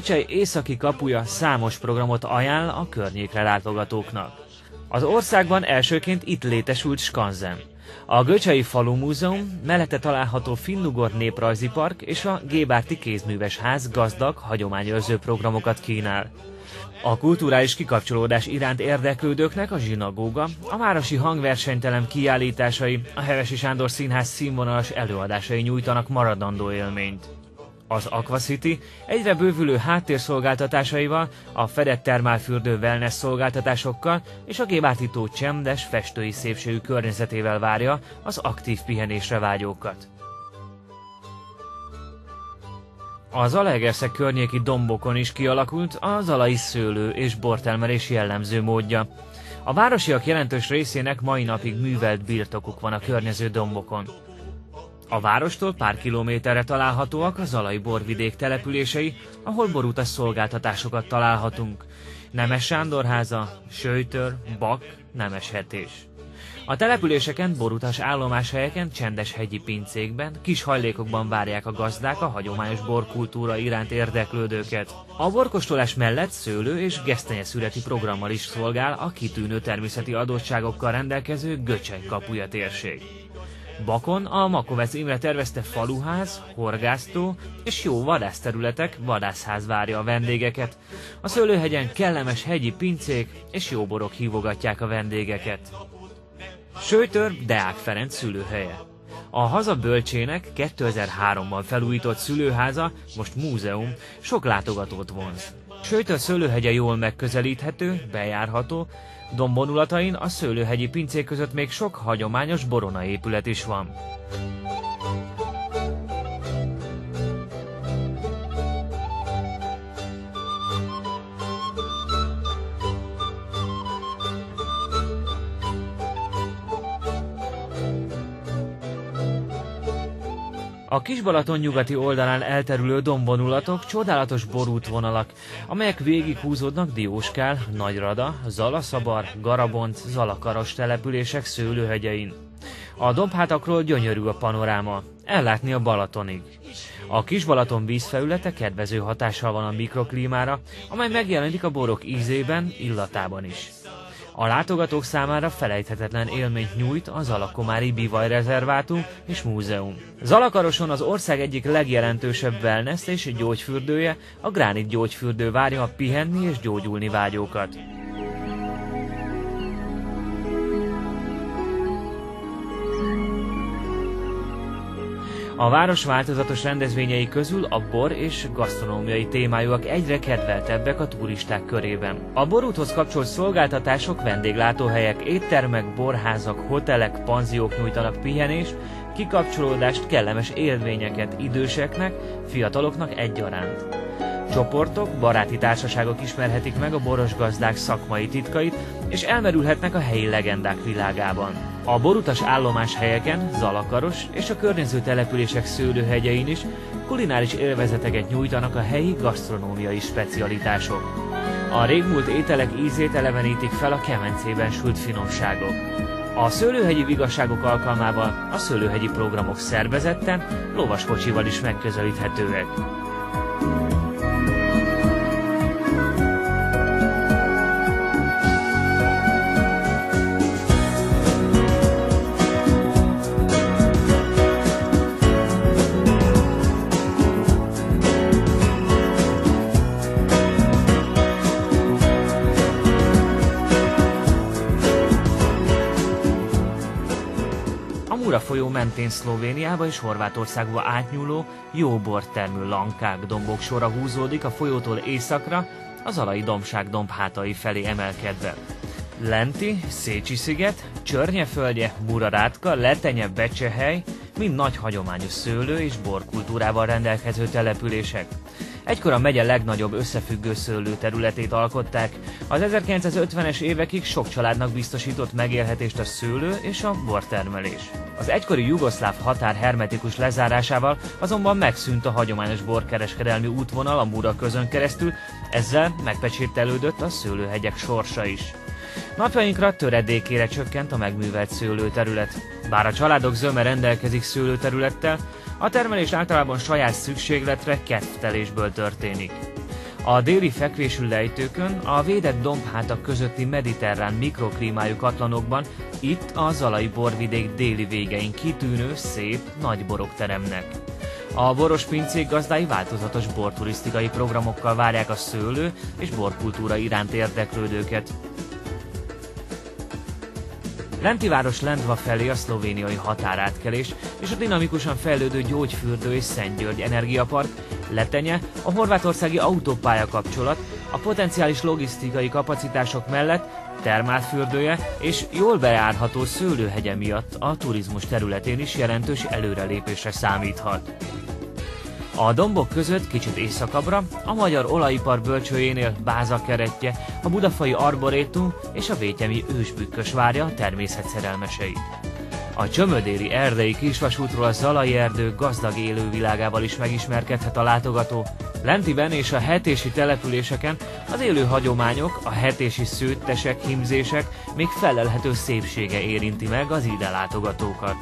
Göcsej északi kapuja számos programot ajánl a környékre látogatóknak. Az országban elsőként itt létesült Skanzen. A Göcsei Falu Múzeum mellette található Finnugor Néprajzi Park és a Gébárti Kézműves Ház gazdag, hagyományőrző programokat kínál. A kulturális kikapcsolódás iránt érdeklődőknek a zsinagóga, a városi hangversenytelem kiállításai, a Hevesi Sándor Színház színvonalas előadásai nyújtanak maradandó élményt. Az Aquacity egyre bővülő háttérszolgáltatásaival, a fedett termálfürdő wellness szolgáltatásokkal és a gébátító csendes, festői szépségű környezetével várja az aktív pihenésre vágyókat. A Zalaegerszeg környéki dombokon is kialakult a zalai szőlő és bortelmelés jellemző módja. A városiak jelentős részének mai napig művelt birtokuk van a környező dombokon. A várostól pár kilométerre találhatóak a Zalai borvidék települései, ahol borutas szolgáltatásokat találhatunk. Nemes Sándorháza, Sőtör, Bak, Nemeshetés. A településeken, borutas állomáshelyeken, csendes hegyi pincékben, kis hajlékokban várják a gazdák a hagyományos borkultúra iránt érdeklődőket. A borkostolás mellett szőlő és gesztenye születi programmal is szolgál a kitűnő természeti adottságokkal rendelkező Göcseny kapuja térség. Bakon a Makovec Imre tervezte faluház, horgásztó és jó vadászterületek, vadászház várja a vendégeket. A szőlőhegyen kellemes hegyi pincék és jó borok hívogatják a vendégeket. Sőtör Deák Ferenc szülőhelye. A haza bölcsének 2003-ban felújított szülőháza, most múzeum, sok látogatót vonz. Sőtör szőlőhegye jól megközelíthető, bejárható, dombonulatain a szőlőhegyi pincék között még sok hagyományos borona épület is van. A Kisbalaton nyugati oldalán elterülő dombonulatok csodálatos borútvonalak, amelyek végig húzódnak Dióskál, Nagyrada, Zalaszabar, Garabont, Zalakaros települések szőlőhegyein. A dombhátakról gyönyörű a panoráma, ellátni a Balatonig. A Kisbalaton vízfelülete kedvező hatással van a mikroklímára, amely megjelenik a borok ízében, illatában is. A látogatók számára felejthetetlen élményt nyújt a Zalakomári Bivaj Rezervátum és Múzeum. Zalakaroson az ország egyik legjelentősebb wellness és gyógyfürdője, a Gránit gyógyfürdő várja a pihenni és gyógyulni vágyókat. A város változatos rendezvényei közül a bor és gasztronómiai témájúak egyre kedveltebbek a turisták körében. A borúthoz kapcsolt szolgáltatások, vendéglátóhelyek, éttermek, borházak, hotelek, panziók nyújtanak pihenés, kikapcsolódást, kellemes élményeket időseknek, fiataloknak egyaránt. Csoportok, baráti társaságok ismerhetik meg a boros gazdák szakmai titkait, és elmerülhetnek a helyi legendák világában. A borutas állomás helyeken, Zalakaros és a környező települések szőlőhegyein is kulináris élvezeteket nyújtanak a helyi gasztronómiai specialitások. A régmúlt ételek ízét elevenítik fel a kemencében sült finomságok. A szőlőhegyi vigasságok alkalmával a szőlőhegyi programok szervezetten, lovaskocsival is megközelíthetőek. Mura folyó mentén Szlovéniába és Horvátországba átnyúló jó termő lankák dombok sora húzódik a folyótól északra, az alai dombság dombhátai felé emelkedve. Lenti, Szécsi sziget, Csörnyeföldje, Murarátka, Letenye, Becsehely, mind nagy hagyományos szőlő és borkultúrával rendelkező települések. Egykor a megye legnagyobb összefüggő szőlőterületét alkották. Az 1950-es évekig sok családnak biztosított megélhetést a szőlő és a bortermelés. Az egykori jugoszláv határ hermetikus lezárásával azonban megszűnt a hagyományos borkereskedelmi útvonal a Mura közön keresztül, ezzel megpecsételődött a szőlőhegyek sorsa is. Napjainkra töredékére csökkent a megművelt szőlőterület. Bár a családok zöme rendelkezik szőlőterülettel, a termelés általában saját szükségletre, kedvtelésből történik. A déli fekvésű lejtőkön, a védett dombhátak közötti mediterrán mikroklímájú katlanokban, itt a Zalai borvidék déli végein kitűnő, szép, nagy borok teremnek. A boros pincék gazdái változatos borturisztikai programokkal várják a szőlő és borkultúra iránt érdeklődőket. Lentiváros Lendva felé a szlovéniai határátkelés és a dinamikusan fejlődő Gyógyfürdő és Szentgyörgy energiapark, Letenye, a horvátországi autópálya kapcsolat, a potenciális logisztikai kapacitások mellett termálfürdője és jól bejárható szőlőhegye miatt a turizmus területén is jelentős előrelépésre számíthat. A dombok között kicsit északabbra a magyar olajipar bölcsőjénél Báza keretje, a budafai arborétum és a vétyemi ősbükkös várja a természet szerelmeseit. A csömödéri erdei kisvasútról a Zalai erdő gazdag élővilágával is megismerkedhet a látogató. Lentiben és a hetési településeken az élő hagyományok, a hetési szőttesek, himzések még felelhető szépsége érinti meg az ide látogatókat.